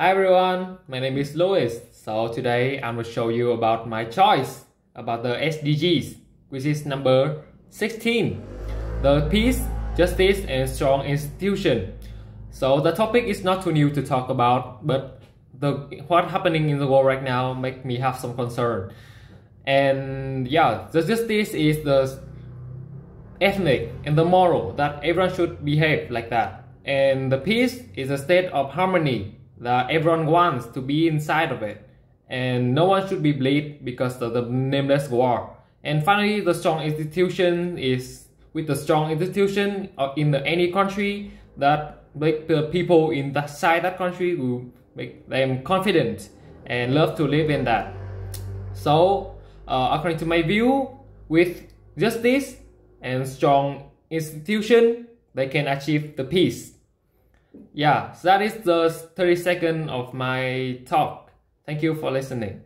Hi everyone, my name is Louis. So today I'm going to show you about my choice about the SDGs, which is number 16. The peace, justice and strong institution. So the topic is not too new to talk about, but the what happening in the world right now make me have some concern. And yeah, the justice is the ethnic and the moral that everyone should behave like that. And the peace is a state of harmony that everyone wants to be inside of it. And no one should be bleed because of the nameless war. And finally the strong institution is with the strong institution in the, any country that make the people inside that country will make them confident and love to live in that. So uh, according to my view with justice and strong institution they can achieve the peace yeah, so that is the 30 second of my talk. Thank you for listening.